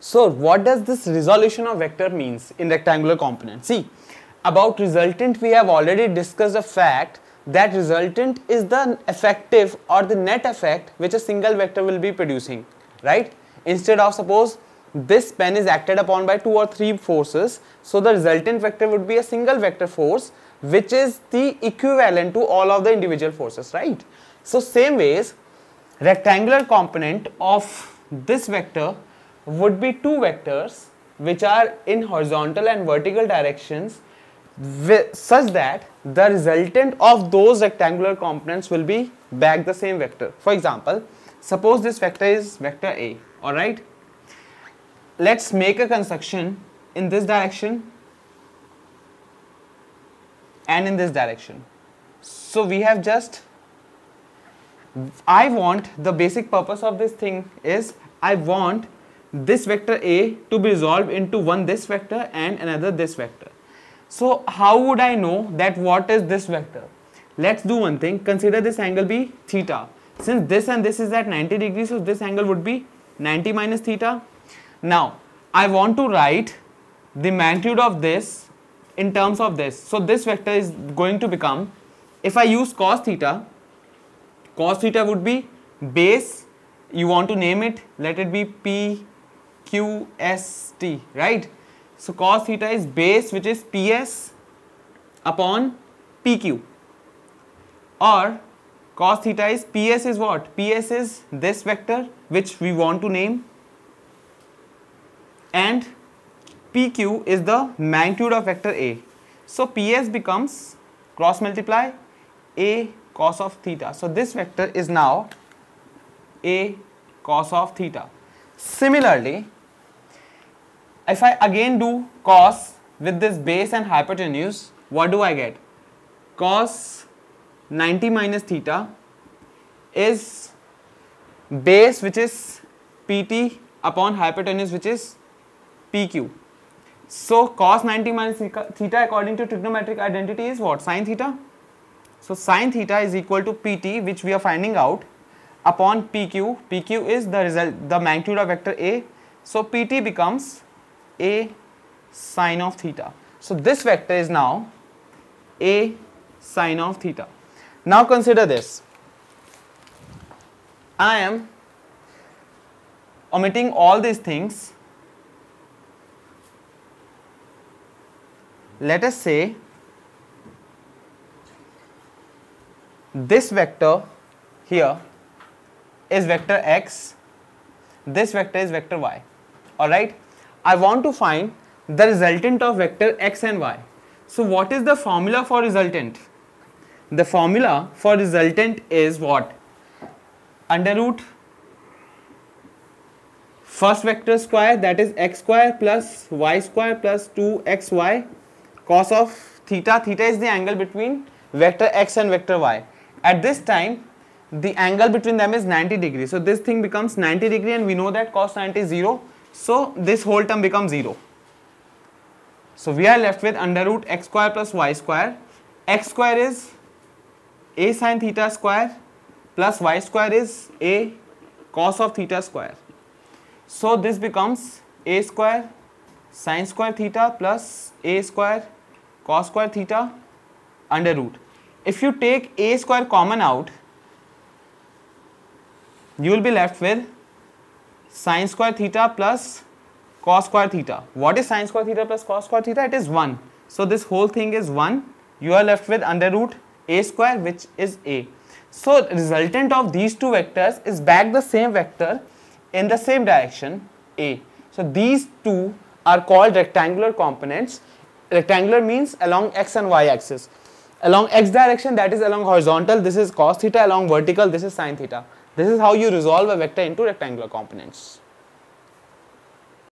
So what does this resolution of vector means in rectangular component? See, about resultant we have already discussed the fact that resultant is the effective or the net effect which a single vector will be producing, right? Instead of suppose this pen is acted upon by two or three forces, so the resultant vector would be a single vector force which is the equivalent to all of the individual forces, right? So same ways, rectangular component of this vector would be two vectors which are in horizontal and vertical directions such that the resultant of those rectangular components will be back the same vector. For example, suppose this vector is vector A, alright. Let's make a construction in this direction and in this direction. So we have just, I want, the basic purpose of this thing is, I want this vector A to be resolved into one this vector and another this vector. So how would I know that what is this vector? Let's do one thing, consider this angle be theta. Since this and this is at 90 degrees, so this angle would be 90 minus theta. Now, I want to write the magnitude of this in terms of this. So this vector is going to become, if I use cos theta, cos theta would be base, you want to name it, let it be P QST, right? So cos theta is base which is PS upon PQ or cos theta is PS is what? PS is this vector which we want to name and PQ is the magnitude of vector A. So PS becomes cross multiply A cos of theta. So this vector is now A cos of theta. Similarly, if I again do cos with this base and hypotenuse, what do I get? Cos 90 minus theta is base which is pt upon hypotenuse which is pq. So cos 90 minus theta according to trigonometric identity is what? Sine theta. So sine theta is equal to pt which we are finding out upon pq. pq is the result, the magnitude of vector a. So pt becomes a sine of theta. So this vector is now a sine of theta. Now consider this. I am omitting all these things. Let us say this vector here is vector x, this vector is vector y, alright. I want to find the resultant of vector x and y. So what is the formula for resultant? The formula for resultant is what? Under root first vector square that is x square plus y square plus 2xy cos of theta. Theta is the angle between vector x and vector y. At this time the angle between them is 90 degrees. So this thing becomes 90 degree and we know that cos 90 is 0. So this whole term becomes 0. So we are left with under root x square plus y square. x square is a sine theta square plus y square is a cos of theta square. So this becomes a square sine square theta plus a square cos square theta under root. If you take a square common out, you will be left with sine square theta plus cos square theta. What is sine square theta plus cos square theta? It is 1. So this whole thing is 1. You are left with under root a square which is a. So resultant of these two vectors is back the same vector in the same direction a. So these two are called rectangular components. Rectangular means along x and y axis. Along x direction that is along horizontal this is cos theta along vertical this is sine theta. This is how you resolve a vector into rectangular components.